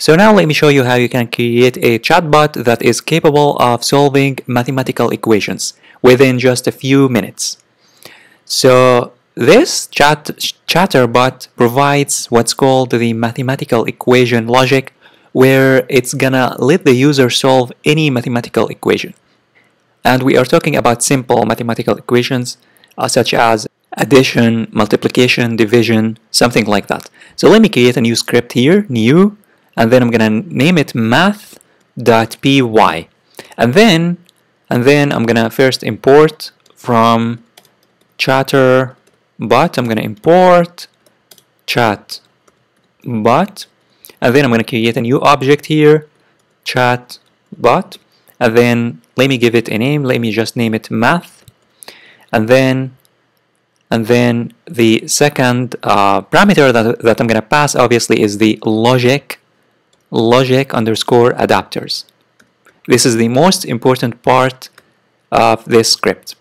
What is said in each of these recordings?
So now let me show you how you can create a chatbot that is capable of solving mathematical equations within just a few minutes. So this chat chatterbot provides what's called the mathematical equation logic where it's gonna let the user solve any mathematical equation. And we are talking about simple mathematical equations uh, such as addition, multiplication, division, something like that. So let me create a new script here, new, and then I'm gonna name it math.py. And then, and then I'm gonna first import from chatter chatterbot, I'm gonna import chat bot, and then I'm gonna create a new object here, chat bot, and then let me give it a name. Let me just name it math. And then and then the second uh, parameter that, that I'm gonna pass obviously is the logic logic underscore adapters this is the most important part of this script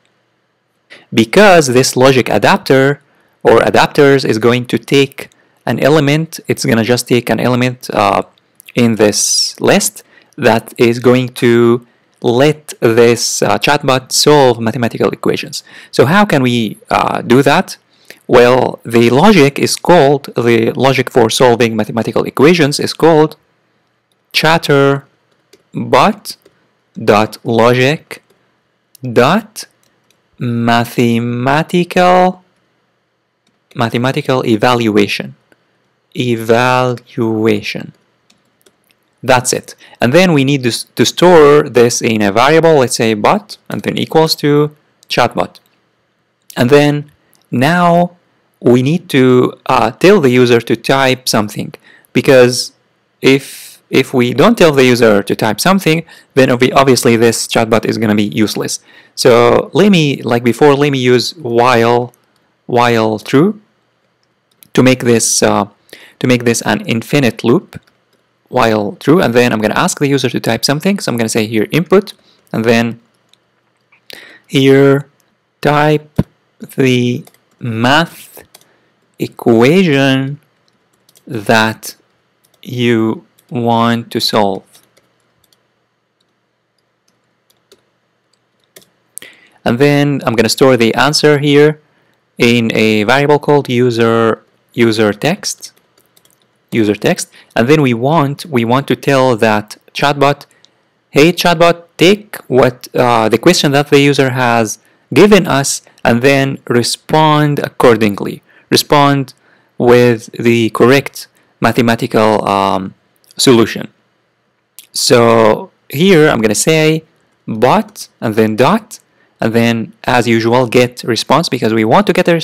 because this logic adapter or adapters is going to take an element it's gonna just take an element uh, in this list that is going to let this uh, chatbot solve mathematical equations. So how can we uh, do that? Well, the logic is called, the logic for solving mathematical equations is called chatterbot dot logic dot mathematical mathematical evaluation evaluation that's it. And then we need to, to store this in a variable, let's say bot, and then equals to chatbot. And then now we need to uh, tell the user to type something because if if we don't tell the user to type something, then obviously this chatbot is going to be useless. So let me, like before, let me use while while true to make this uh, to make this an infinite loop while true and then I'm going to ask the user to type something so I'm going to say here input and then here type the math equation that you want to solve. And then I'm going to store the answer here in a variable called user user text user text. And then we want we want to tell that chatbot hey chatbot take what uh, the question that the user has given us and then respond accordingly. Respond with the correct mathematical um, solution. So here I'm gonna say bot and then dot and then as usual get response because we want to get a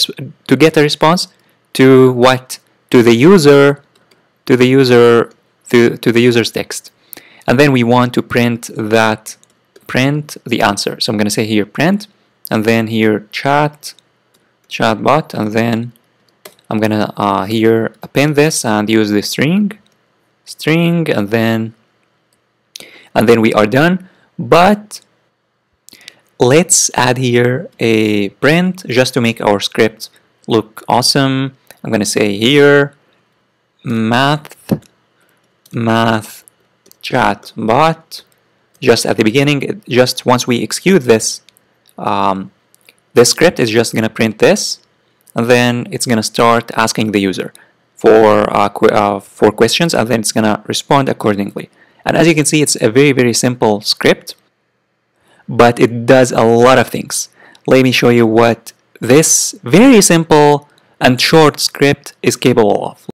to get a response to what? To the user to the user to, to the user's text. And then we want to print that print the answer. So I'm going to say here print and then here chat chatbot and then I'm gonna uh, here append this and use the string string and then and then we are done. But let's add here a print just to make our script look awesome. I'm gonna say here math math chat bot just at the beginning just once we execute this um, this script is just going to print this and then it's going to start asking the user for uh, qu uh, for questions and then it's going to respond accordingly. And as you can see it's a very very simple script but it does a lot of things. Let me show you what this very simple and short script is capable of